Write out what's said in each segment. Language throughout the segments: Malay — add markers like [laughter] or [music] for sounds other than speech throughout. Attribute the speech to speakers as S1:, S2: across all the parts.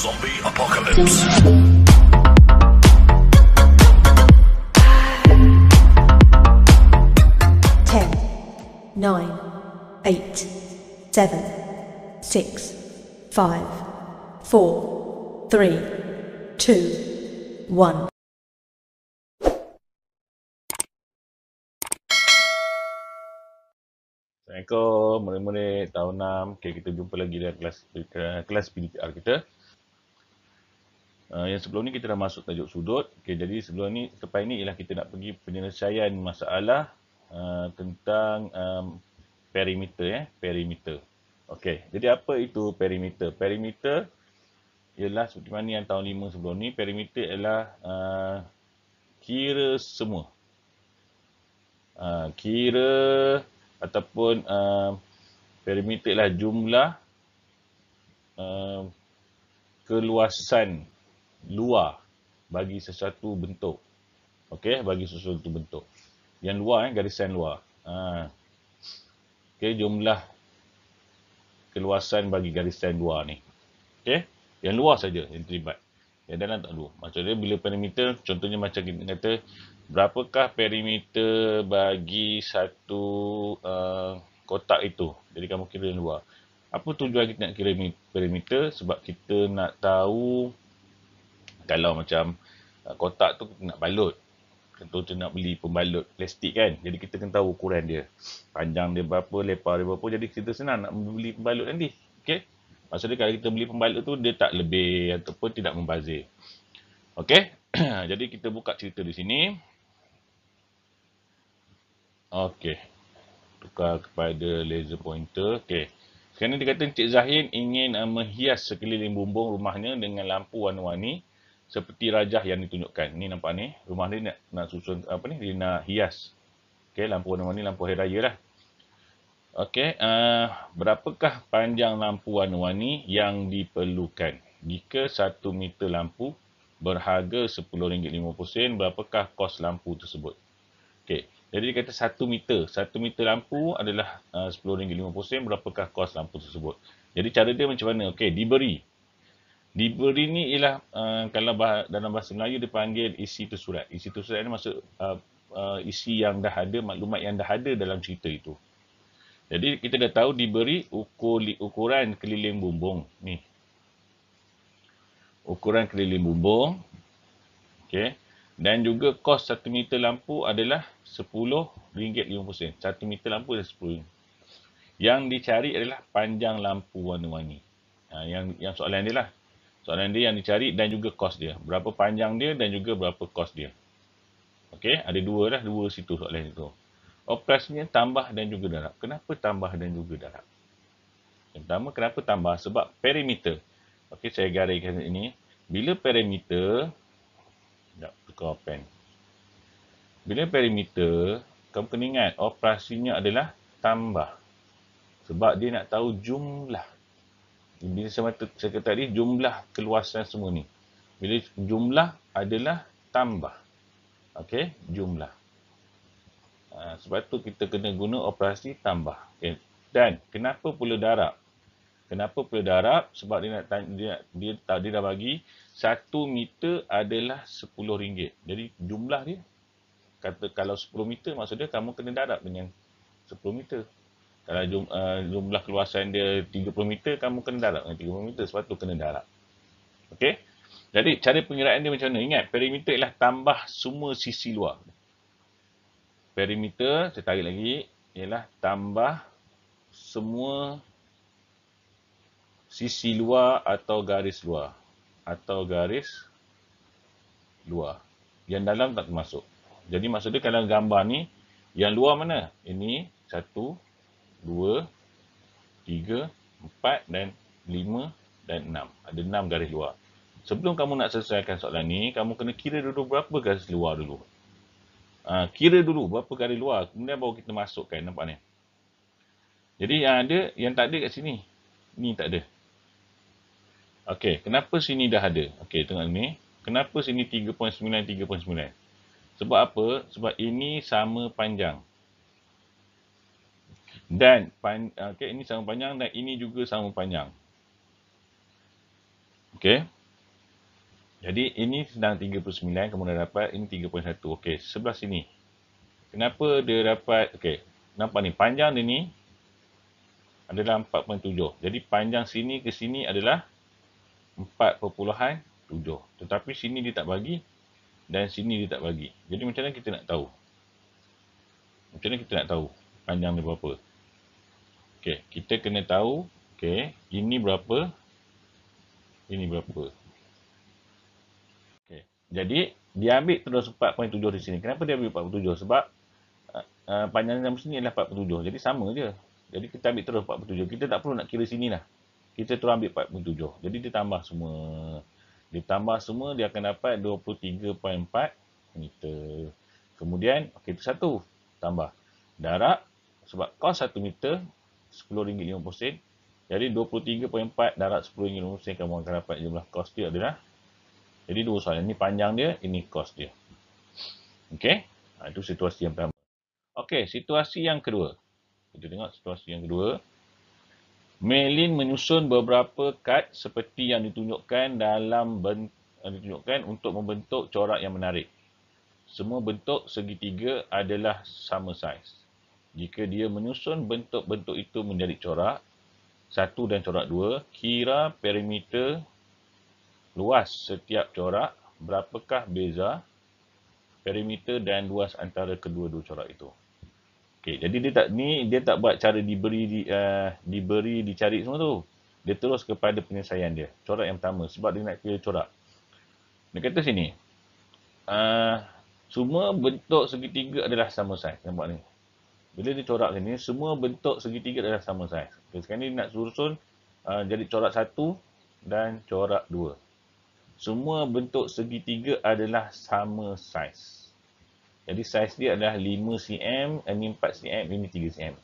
S1: Zombie Apocalypse.
S2: Ten, nine, eight, seven, six, five, four, three, two, one.
S3: Assalamualaikum, murid-murid tahun 6. Okay, kita jumpa lagi dalam kelas uh, kelas PDPR kita. Uh, yang sebelum ni kita dah masuk tajuk sudut. Okay, jadi sebelum ni, lepas ni ialah kita nak pergi penyelesaian masalah uh, tentang um, perimeter. Eh, perimeter. Okay, jadi apa itu perimeter? Perimeter ialah seperti mana yang tahun 5 sebelum ni. Perimeter ialah uh, kira semua. Uh, kira ataupun uh, perimeter lah jumlah uh, keluasan luar bagi sesuatu bentuk. Okey, bagi sesuatu bentuk. Yang luar eh, garisan luar. Ha. Okey, jumlah keluasan bagi garisan luar ni. Okey, yang luar saja yang terlibat. Yang dalam tak perlu. Maksudnya bila perimeter, contohnya macam kita kata, berapakah perimeter bagi satu uh, kotak itu. Jadi kamu kira yang luar. Apa tujuan kita nak kira perimeter? Sebab kita nak tahu kalau macam uh, kotak tu nak balut. Contohnya nak beli pembalut plastik kan. Jadi kita kena tahu ukuran dia. Panjang dia berapa, lebar dia berapa. Jadi kita senang nak beli pembalut nanti. Okay? Maksudnya kalau kita beli pembalut tu dia tak lebih ataupun tidak membazir. Okey. [clears throat] Jadi kita buka cerita di sini. Okey. Tukar kepada laser pointer. Okey. Sekarang dia kata Encik Zahin ingin uh, menghias sekeliling bumbung rumahnya dengan lampu warna-warni seperti rajah yang ditunjukkan. Ni nampak ni. Rumah dia nak, nak susun apa ni? Dia nak hias. Okey, lampu warna-warni lampu hari raya lah. Okey, uh, berapakah panjang lampu warna-warni yang diperlukan? Jika 1 meter lampu berharga RM10.50, berapakah kos lampu tersebut? Okey, jadi dia kata 1 meter. 1 meter lampu adalah uh, RM10.50, berapakah kos lampu tersebut? Jadi cara dia macam mana? Okey, diberi. Diberi ni ialah uh, kalau bah dalam bahasa Melayu dipanggil isi tersurat. Isi tersurat ni maksud uh, uh, isi yang dah ada, maklumat yang dah ada dalam cerita itu. Jadi kita dah tahu diberi ukur ukuran keliling bumbung ni. Ukuran keliling bumbung. Okey. Dan juga kos 1 meter lampu adalah RM10.50. 1 meter lampu adalah RM10. Yang dicari adalah panjang lampu warna-warni. Ha, yang yang soalan dia lah. Soalan dia yang dicari dan juga kos dia. Berapa panjang dia dan juga berapa kos dia. Okey, ada dua lah, dua situ soalan itu operasinya tambah dan juga darab. Kenapa tambah dan juga darab? Yang pertama, kenapa tambah? Sebab perimeter. Okey, saya gariskan ini. Bila perimeter, tak tukar pen. Bila perimeter, kamu kena ingat, operasinya adalah tambah. Sebab dia nak tahu jumlah. Bila saya, saya kata tadi, jumlah keluasan semua ni. Bila jumlah adalah tambah. Okey, jumlah. Ha, sebab tu kita kena guna operasi tambah. Okay. Dan kenapa pula darab? Kenapa pula darab? Sebab dia nak tanya, dia, dia, dia, dah bagi satu meter adalah sepuluh ringgit. Jadi jumlah dia, kata kalau sepuluh meter maksudnya kamu kena darab dengan sepuluh meter. Kalau jum, uh, jumlah keluasan dia tiga puluh meter, kamu kena darab dengan tiga puluh meter. Sebab tu kena darab. Okey? Jadi cara pengiraan dia macam mana? Ingat, perimeter ialah tambah semua sisi luar perimeter saya tarik lagi ialah tambah semua sisi luar atau garis luar atau garis luar yang dalam tak termasuk jadi maksudnya kalau gambar ni yang luar mana ini satu dua tiga empat dan lima dan enam ada enam garis luar sebelum kamu nak selesaikan soalan ni kamu kena kira dulu berapa garis luar dulu Ha, kira dulu berapa kali luar, kemudian baru kita masukkan, nampak ni. Jadi yang ada, yang tak ada kat sini. Ni tak ada. Okey, kenapa sini dah ada? Okey, tengok ni. Kenapa sini 3.9, 3.9? Sebab apa? Sebab ini sama panjang. Dan, pan, okay, ini sama panjang dan ini juga sama panjang. Okey. Jadi ini sedang 39, kemudian dapat ini 3.1. Okey, sebelah sini. Kenapa dia dapat, okey. Nampak ni, panjang dia ni adalah 4.7. Jadi panjang sini ke sini adalah 4.7. Tetapi sini dia tak bagi dan sini dia tak bagi. Jadi macam mana kita nak tahu? Macam mana kita nak tahu panjang dia berapa? Okey, kita kena tahu, okey, ini berapa? Ini berapa? Jadi dia ambil terus 4.7 di sini. Kenapa dia ambil 4.7? Sebab uh, panjang dalam sini adalah 47. Jadi sama je. Jadi kita ambil terus 47. Kita tak perlu nak kira sini lah. Kita terus ambil 47. Jadi dia tambah semua. Dia tambah semua dia akan dapat 23.4 meter. Kemudian okey itu satu tambah. Darab sebab kos 1 meter RM10.50. Jadi 23.4 darab RM10.50 kamu akan dapat jumlah kos dia adalah jadi dua soalan. Ini panjang dia, ini kos dia. Okey. Ha, itu situasi yang pertama. Okey, situasi yang kedua. Kita tengok situasi yang kedua. Melin menyusun beberapa kad seperti yang ditunjukkan dalam yang ditunjukkan untuk membentuk corak yang menarik. Semua bentuk segitiga adalah sama saiz. Jika dia menyusun bentuk-bentuk itu menjadi corak, satu dan corak dua, kira perimeter luas setiap corak, berapakah beza perimeter dan luas antara kedua-dua corak itu. Okey, jadi dia tak ni dia tak buat cara diberi di, uh, diberi dicari semua tu. Dia terus kepada penyelesaian dia. Corak yang pertama sebab dia nak kira corak. Dia kata sini. Uh, semua bentuk segitiga adalah sama saiz. Nampak ni. Bila dia corak sini, semua bentuk segitiga adalah sama saiz. Okay, sekarang ni nak susun uh, jadi corak satu dan corak dua semua bentuk segitiga adalah sama saiz. Jadi saiz dia adalah 5 cm, ini 4 cm, ini 3 cm.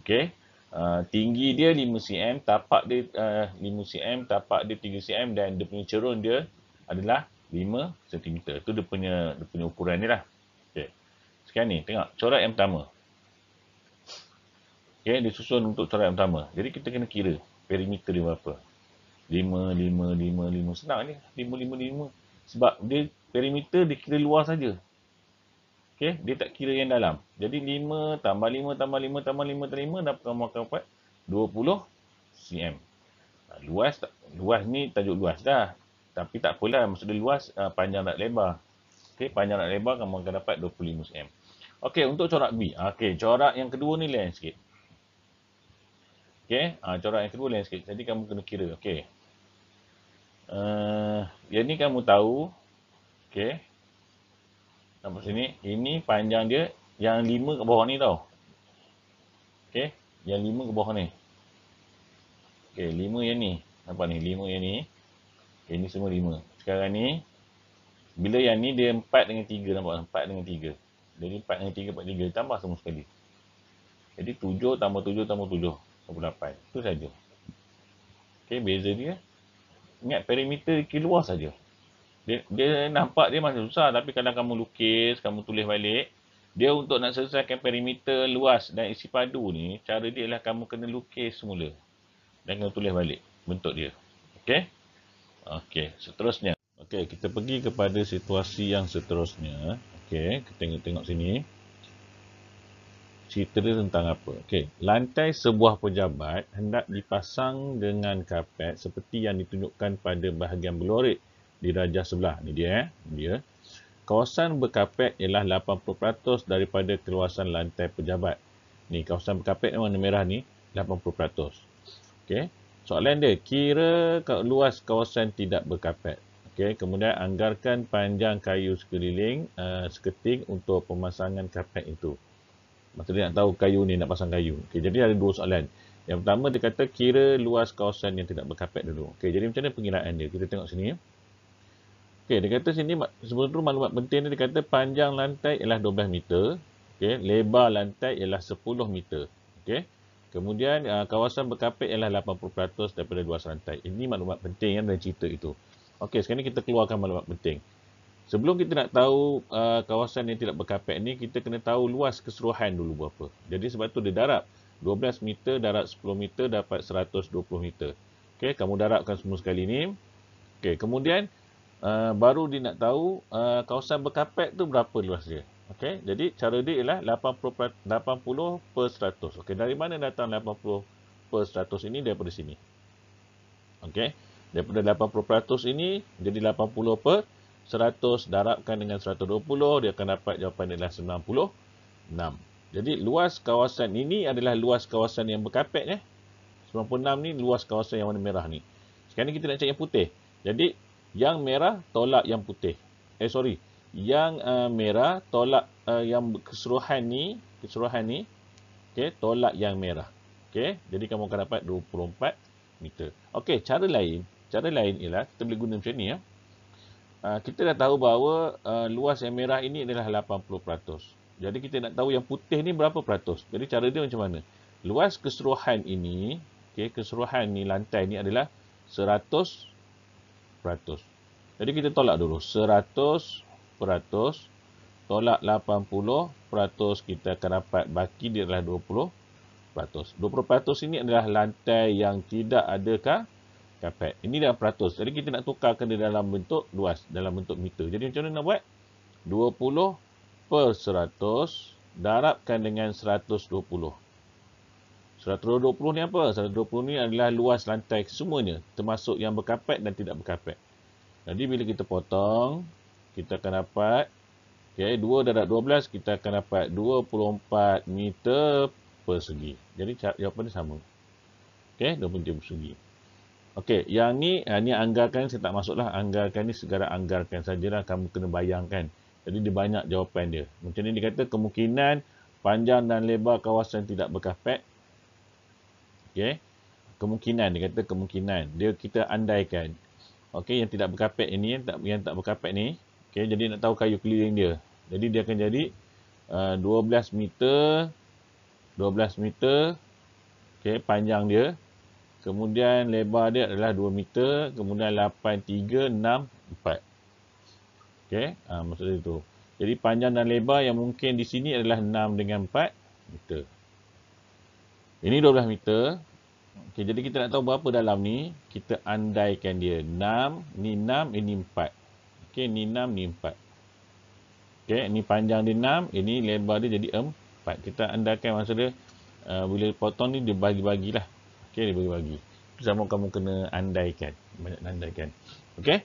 S3: Okey. Uh, tinggi dia 5 cm, tapak dia uh, 5 cm, tapak dia 3 cm dan dia punya cerun dia adalah 5 cm. Itu dia punya dia punya ukuran dia lah. Okey. Sekarang ni tengok corak yang pertama. Okey, disusun untuk corak yang pertama. Jadi kita kena kira perimeter dia berapa lima, lima, lima, lima. Senang ni. Lima, lima, lima. Sebab dia perimeter dia kira luar saja. Okay. Dia tak kira yang dalam. Jadi lima tambah lima tambah lima tambah lima tambah lima dapat kamu akan dapat 20 cm. Luas luas ni tajuk luas dah. Tapi tak apalah. Maksudnya luas uh, panjang dan lebar. Okay. Panjang dan lebar kamu akan dapat 25 cm. Okey, untuk corak B. Okey, corak yang kedua ni lain sikit. Okey, ha, corak yang kedua lain sikit. Jadi kamu kena kira. Okey. Uh, yang ni kamu tahu. Okey. Nampak sini. Ini panjang dia yang lima ke bawah ni tau. Okey. Yang lima ke bawah ni. Okey. Lima yang ni. Nampak ni. Lima yang ni. Okay, ini semua lima. Sekarang ni. Bila yang ni dia empat dengan tiga. Nampak? Empat dengan tiga. Jadi empat dengan tiga, empat tiga. Tambah semua sekali. Jadi tujuh tambah tujuh tambah tujuh. Tambah lapan. Itu saja. Okey. Beza dia ingat perimeter kira luas saja. Dia, dia nampak dia masih susah tapi kalau kamu lukis, kamu tulis balik, dia untuk nak selesaikan perimeter luas dan isi padu ni, cara dia adalah kamu kena lukis semula. Dan kamu tulis balik bentuk dia. Okey? Okey, seterusnya. Okey, kita pergi kepada situasi yang seterusnya. Okey, kita tengok-tengok sini cerita dia tentang apa. Okey, lantai sebuah pejabat hendak dipasang dengan kapet seperti yang ditunjukkan pada bahagian belorit di rajah sebelah. Ni dia, eh. dia. Kawasan berkapet ialah 80% daripada keluasan lantai pejabat. Ni kawasan berkapet yang warna merah ni 80%. Okey. Soalan dia, kira luas kawasan tidak berkapet. Okey, kemudian anggarkan panjang kayu sekeliling uh, seketing untuk pemasangan kapet itu. Masa dia nak tahu kayu ni, nak pasang kayu. Okay, jadi ada dua soalan. Yang pertama dia kata kira luas kawasan yang tidak berkapet dulu. Okay, jadi macam mana pengiraan dia? Kita tengok sini. Ya. Okay, dia kata sini, sebelum tu maklumat penting dia, dia kata panjang lantai ialah 12 meter. Okay, lebar lantai ialah 10 meter. Okay. Kemudian uh, kawasan berkapet ialah 80% daripada luas lantai. Ini maklumat penting yang dalam cerita itu. Okey, sekarang ni kita keluarkan maklumat penting. Sebelum kita nak tahu uh, kawasan yang tidak berkapet ni, kita kena tahu luas keseluruhan dulu berapa. Jadi sebab tu dia darab. 12 meter darab 10 meter dapat 120 meter. Okey, kamu darabkan semua sekali ni. Okey, kemudian uh, baru dia nak tahu uh, kawasan berkapet tu berapa luas dia. Okey, jadi cara dia ialah 80 80 per 100. Okey, dari mana datang 80 per 100 ini daripada sini. Okey, daripada 80% ini jadi 80 per 100 darabkan dengan 120 dia akan dapat jawapan adalah 96. Jadi luas kawasan ini adalah luas kawasan yang berkapet ya. 96 ni luas kawasan yang warna merah ni. Sekarang kita nak cari yang putih. Jadi yang merah tolak yang putih. Eh sorry. Yang uh, merah tolak uh, yang keseluruhan ni, keseluruhan ni okey, tolak yang merah. Okey, jadi kamu akan dapat 24 meter. Okey, cara lain, cara lain ialah kita boleh guna macam ni ya. Uh, kita dah tahu bahawa uh, luas yang merah ini adalah 80%. Jadi kita nak tahu yang putih ni berapa peratus. Jadi cara dia macam mana? Luas keseluruhan ini, okey, keseluruhan ni lantai ni adalah 100 peratus. Jadi kita tolak dulu. 100 peratus tolak 80 peratus kita akan dapat baki dia adalah 20 peratus. 20 peratus ini adalah lantai yang tidak ada? Kapet. Ini dah peratus. Jadi kita nak tukarkan dia dalam bentuk luas, dalam bentuk meter. Jadi macam mana nak buat? 20 per 100 darabkan dengan 120. 120 ni apa? 120 ni adalah luas lantai semuanya. Termasuk yang berkapet dan tidak berkapet. Jadi bila kita potong, kita akan dapat okay, 2 darab 12, kita akan dapat 24 meter persegi. Jadi jawapan dia sama. Okay, 24 meter persegi. Okey, yang ni, ni anggarkan saya tak masuklah. Anggarkan ni segera anggarkan sajalah. Kamu kena bayangkan. Jadi dia banyak jawapan dia. Macam ni dia kata kemungkinan panjang dan lebar kawasan tidak berkapet Okey. Kemungkinan dia kata kemungkinan. Dia kita andaikan. Okey, yang tidak berkapet ini yang tak yang tak berkapet ni, okey, jadi nak tahu kayu keliling dia. Jadi dia akan jadi uh, 12 meter 12 meter okey, panjang dia. Kemudian lebar dia adalah 2 meter, kemudian 8 3 6 4. Okey, uh, maksudnya itu. Jadi panjang dan lebar yang mungkin di sini adalah 6 dengan 4 meter. Ini 12 meter. Okay, jadi kita nak tahu berapa dalam ni. Kita andaikan dia. 6. Ni 6. Ini 4. Okay, ni 6. Ni 4. Okay, ni panjang dia 6. Ini lebar dia jadi 4. Kita andaikan masa dia. Uh, bila potong ni dia bagi-bagilah. Okay, dia bagi-bagi. Sama kamu kena andaikan. Banyak andaikan. Okay.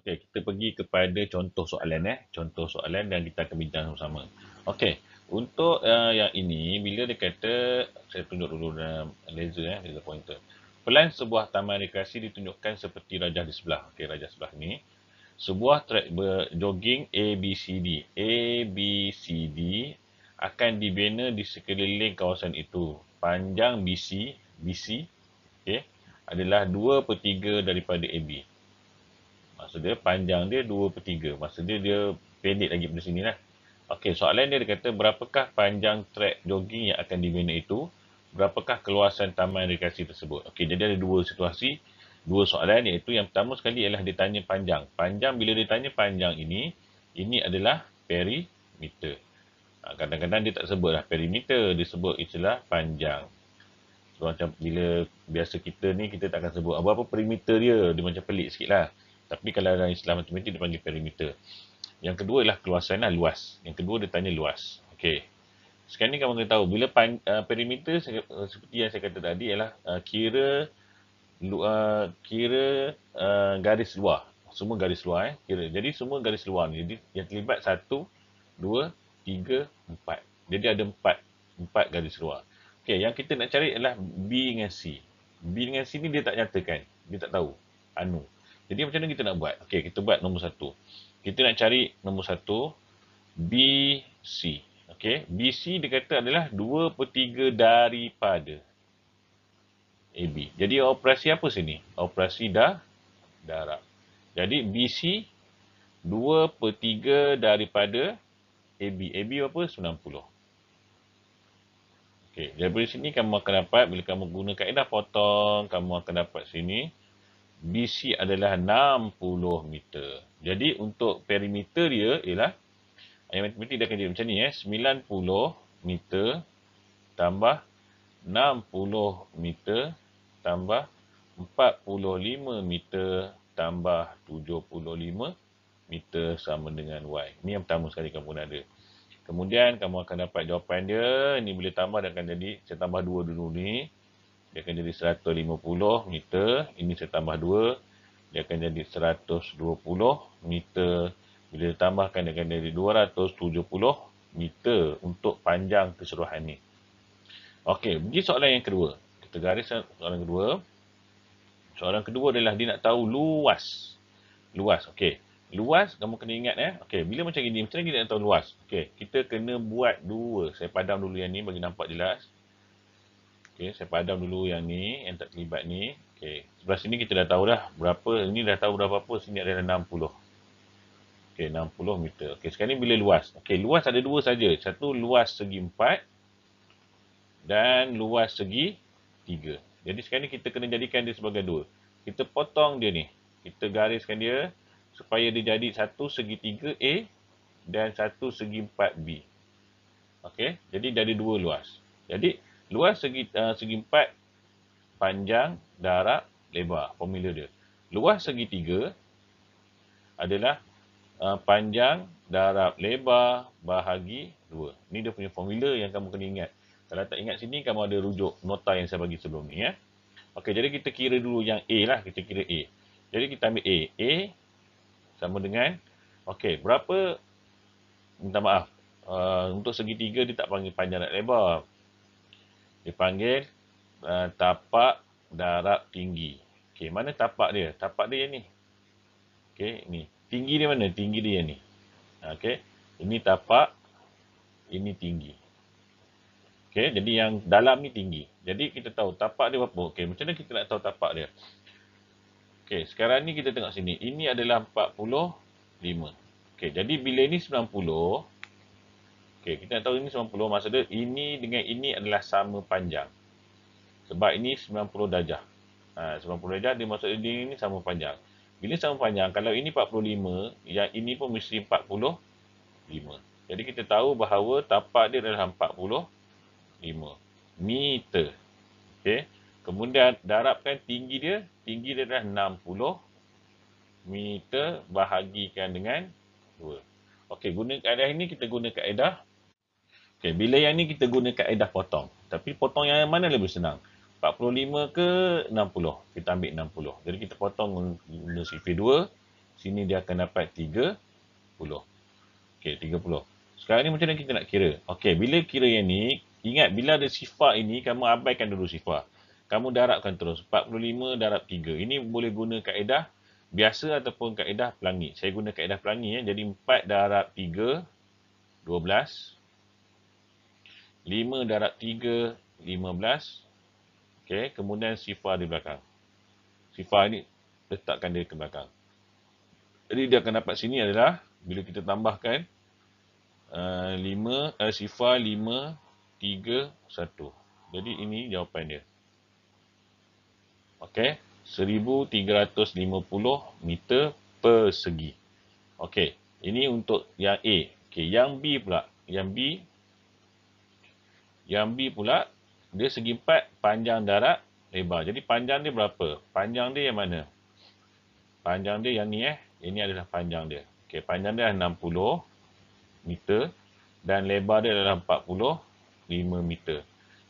S3: Okay, kita pergi kepada contoh soalan eh. Contoh soalan dan kita akan bincang sama-sama. Okey, untuk uh, yang ini, bila dia kata, saya tunjuk dulu dalam laser, eh, laser pointer. Pelan sebuah taman rekreasi ditunjukkan seperti rajah di sebelah. Okey, rajah sebelah ni. Sebuah trek berjogging ABCD. ABCD akan dibina di sekeliling kawasan itu. Panjang BC, BC okay, adalah 2 per 3 daripada AB. Maksud dia panjang dia 2 per 3. Maksud dia dia pendek lagi pada sini lah. Okey, soalan dia, dia kata berapakah panjang trek jogging yang akan dibina itu? Berapakah keluasan taman rekreasi tersebut? Okey, jadi ada dua situasi, dua soalan iaitu yang pertama sekali ialah ditanya panjang. Panjang bila ditanya panjang ini, ini adalah perimeter. Ha, kadang-kadang dia tak sebutlah perimeter, dia sebut istilah panjang. So, macam bila biasa kita ni, kita tak akan sebut apa-apa perimeter dia, dia macam pelik sikit lah. Tapi kalau dalam Islam matematik, dia panggil perimeter. Yang kedua ialah keluasan lah, luas. Yang kedua dia tanya luas. Okey. Sekarang ni kamu kena tahu bila pan, uh, perimeter uh, seperti yang saya kata tadi ialah uh, kira uh, kira uh, garis luar. Semua garis luar eh. Kira. Jadi semua garis luar ni. Jadi yang terlibat satu, dua, tiga, empat. Jadi ada empat. Empat garis luar. Okey, yang kita nak cari adalah B dengan C. B dengan C ni dia tak nyatakan. Dia tak tahu. Anu. Jadi macam mana kita nak buat? Okey, kita buat nombor satu kita nak cari nombor satu BC. Okey, BC dia kata adalah 2 per 3 daripada AB. Jadi operasi apa sini? Operasi dah darab. Jadi BC 2 per 3 daripada AB. AB apa? 90. Okey, dari sini kamu akan dapat bila kamu guna kaedah potong, kamu akan dapat sini BC adalah 60 meter. Jadi untuk perimeter dia ialah ayat matematik dia akan jadi macam ni eh 90 meter tambah 60 meter tambah 45 meter tambah 75 meter sama dengan Y. Ini yang pertama sekali kamu pun ada. Kemudian kamu akan dapat jawapan dia. Ini boleh tambah dan akan jadi, saya tambah 2 dulu ni. Dia akan jadi 150 meter. Ini saya tambah 2. Dia akan jadi 120 meter. Bila ditambahkan dia akan jadi 270 meter untuk panjang keseluruhan ni. Okey, pergi soalan yang kedua. Kita garis soalan kedua. Soalan kedua adalah dia nak tahu luas. Luas, okey. Luas, kamu kena ingat eh. Okey, bila macam gini, macam kita nak tahu luas? Okey, kita kena buat dua. Saya padam dulu yang ni bagi nampak jelas. Okey, saya padam dulu yang ni, yang tak terlibat ni. Okey, sebelah sini kita dah tahu dah berapa. Ini dah tahu berapa apa. Sini adalah 60. Okey, 60 meter. Okey, sekarang ni bila luas? Okey, luas ada dua saja. Satu luas segi empat dan luas segi tiga. Jadi sekarang ni kita kena jadikan dia sebagai dua. Kita potong dia ni. Kita gariskan dia supaya dia jadi satu segi tiga A dan satu segi empat B. Okey, jadi jadi dua luas. Jadi luas segi uh, segi empat panjang, darab, lebar formula dia. Luas segi tiga adalah uh, panjang, darab, lebar bahagi dua. Ini dia punya formula yang kamu kena ingat. Kalau tak ingat sini, kamu ada rujuk nota yang saya bagi sebelum ni. Ya. Okey, jadi kita kira dulu yang A lah. Kita kira A. Jadi kita ambil A. A sama dengan okey berapa minta maaf uh, untuk segitiga dia tak panggil panjang dan lebar. Dia panggil uh, tapak darab tinggi. Okey mana tapak dia? Tapak dia yang ni. Okey ni. Tinggi dia mana? Tinggi dia yang ni. Okey ini tapak ini tinggi. Okey jadi yang dalam ni tinggi. Jadi kita tahu tapak dia berapa okey macam mana kita nak tahu tapak dia Okey, sekarang ni kita tengok sini. Ini adalah 45. Okey, jadi bila ini 90, okey, kita nak tahu ini 90 maksudnya ini dengan ini adalah sama panjang. Sebab ini 90 darjah. Ha, 90 darjah dia maksud ini, ini sama panjang. Bila sama panjang, kalau ini 45, yang ini pun mesti 45. Jadi kita tahu bahawa tapak dia adalah 45 meter. Okey. Kemudian darabkan tinggi dia. Tinggi dia adalah 60 meter bahagikan dengan 2. Okey, guna kaedah ini kita guna kaedah. Okey, bila yang ni kita guna kaedah potong. Tapi potong yang mana lebih senang? 45 ke 60? Kita ambil 60. Jadi kita potong guna sifir 2. Sini dia akan dapat 30. Okey, 30. Sekarang ni macam mana kita nak kira? Okey, bila kira yang ni, ingat bila ada sifar ini, kamu abaikan dulu sifar kamu darabkan terus. 45 darab 3 ini boleh guna kaedah biasa ataupun kaedah pelangi. Saya guna kaedah pelangi ya. jadi 4 darab 3 12 5 darab 3 15 okey kemudian sifar di belakang. Sifar ini letakkan dia ke belakang. Jadi dia akan dapat sini adalah bila kita tambahkan uh, 5 uh, sifar 5 3 1 jadi ini jawapan dia Okey, 1350 meter persegi. Okey, ini untuk yang A. Okey, yang B pula. Yang B Yang B pula dia segi empat panjang darat lebar. Jadi panjang dia berapa? Panjang dia yang mana? Panjang dia yang ni eh. Ini adalah panjang dia. Okey, panjang dia adalah 60 meter dan lebar dia adalah 45 meter.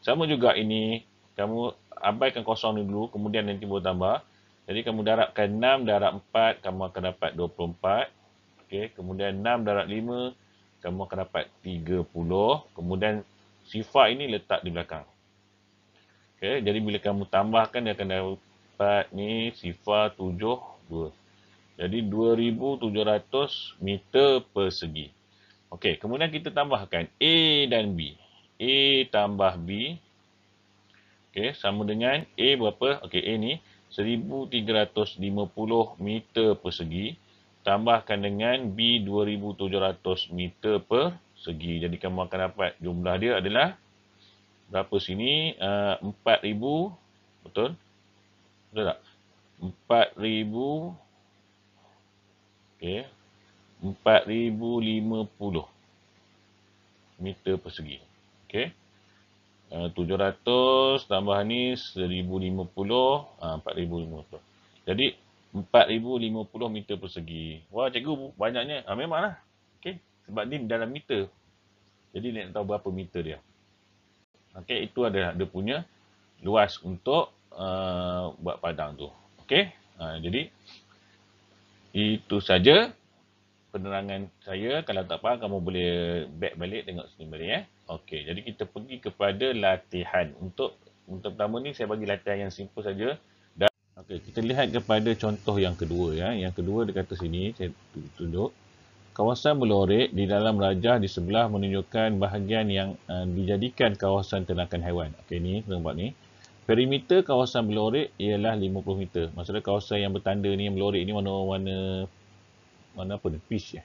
S3: Sama juga ini kamu abaikan kosong ni dulu, kemudian nanti boleh tambah. Jadi kamu darabkan 6 darab 4, kamu akan dapat 24. Okey, kemudian 6 darab 5, kamu akan dapat 30. Kemudian sifar ini letak di belakang. Okey, jadi bila kamu tambahkan, dia akan dapat ni sifar 7, 2. Jadi 2700 meter persegi. Okey, kemudian kita tambahkan A dan B. A tambah B Okey, sama dengan A berapa? Okey, A ni 1350 meter persegi tambahkan dengan B 2700 meter persegi. Jadi kamu akan dapat jumlah dia adalah berapa sini? Uh, 4000 betul? Betul tak? 4000 Okey. 4050 meter persegi. Okey. Uh, 700 tambah ni 1050, uh, 4050. Jadi 4050 meter persegi. Wah cikgu banyaknya. Ah, memanglah. Okay. Sebab ni dalam meter. Jadi nak tahu berapa meter dia. Okay. Itu adalah dia punya luas untuk uh, buat padang tu. Okay. Uh, jadi itu saja penerangan saya. Kalau tak faham, kamu boleh back balik tengok sini balik. Eh? Okey, jadi kita pergi kepada latihan. Untuk untuk pertama ni, saya bagi latihan yang simple saja. Dan Okey, kita lihat kepada contoh yang kedua. ya. Yang kedua dia kata sini, saya tunjuk. Kawasan melorek di dalam rajah di sebelah menunjukkan bahagian yang uh, dijadikan kawasan ternakan haiwan. Okey, ni, nampak ni. Perimeter kawasan melorek ialah 50 meter. Maksudnya kawasan yang bertanda ni, yang melorek ni warna-warna mana apa ni pitch ya.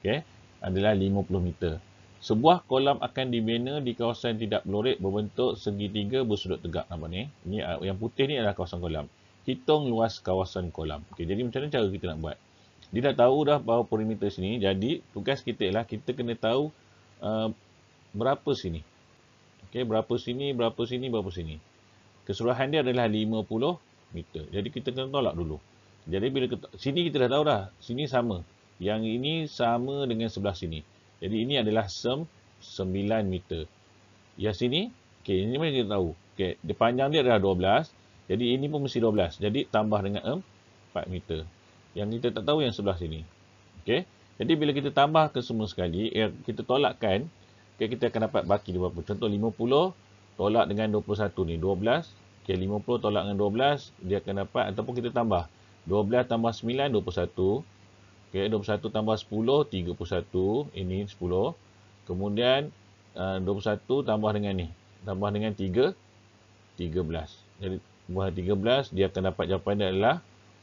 S3: Okey, adalah 50 meter. Sebuah kolam akan dibina di kawasan tidak melorek berbentuk segitiga bersudut tegak nampak ni. Ini ah, yang putih ni adalah kawasan kolam. Hitung luas kawasan kolam. Okey, jadi macam mana cara kita nak buat? Dia dah tahu dah bahawa perimeter sini. Jadi tugas kita ialah kita kena tahu uh, berapa sini. Okey, berapa sini, berapa sini, berapa sini. Keseluruhan dia adalah 50 meter. Jadi kita kena tolak dulu. Jadi bila kita, sini kita dah tahu dah. Sini sama. Yang ini sama dengan sebelah sini. Jadi ini adalah sem 9 meter. Yang sini, okey, ini mana kita tahu. Okey, dia panjang dia adalah 12. Jadi ini pun mesti 12. Jadi tambah dengan 4 meter. Yang kita tak tahu yang sebelah sini. Okey. Jadi bila kita tambah ke semua sekali, eh, kita tolakkan, okay, kita akan dapat baki dia berapa. Contoh 50 tolak dengan 21 ni, 12. Okey, 50 tolak dengan 12, dia akan dapat ataupun kita tambah 12 tambah 9, 21. Okay, 21 tambah 10, 31. Ini 10. Kemudian uh, 21 tambah dengan ni. Tambah dengan 3, 13. Jadi buah 13, dia akan dapat jawapan dia adalah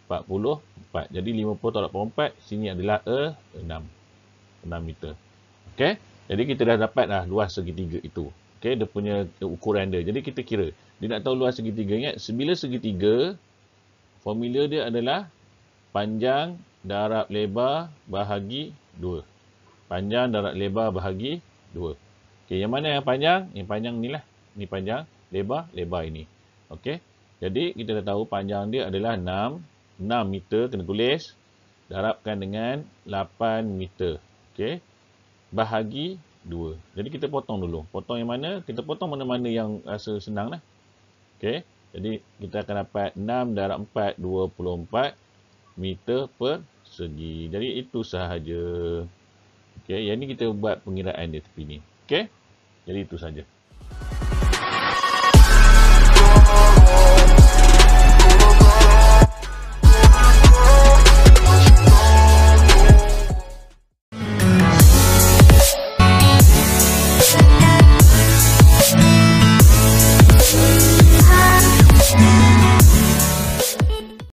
S3: 44. Jadi 50 tolak 44, sini adalah e 6. 6 meter. Okay. Jadi kita dah dapat lah luas segitiga itu. Okay, dia punya ukuran dia. Jadi kita kira. Dia nak tahu luas segitiga. Ingat, bila segitiga formula dia adalah panjang darab lebar bahagi 2. Panjang darab lebar bahagi 2. Okey, yang mana yang panjang? Yang panjang ni lah. Ni panjang, lebar, lebar ini. Okey. Jadi kita dah tahu panjang dia adalah 6. 6 meter kena tulis. Darabkan dengan 8 meter. Okey. Bahagi 2. Jadi kita potong dulu. Potong yang mana? Kita potong mana-mana yang rasa senang lah. Okey. Jadi kita akan dapat 6 darab 4, 24 meter per segi. Jadi itu sahaja. Okey, yang ni kita buat pengiraan dia tepi ni. Okey. Jadi itu sahaja.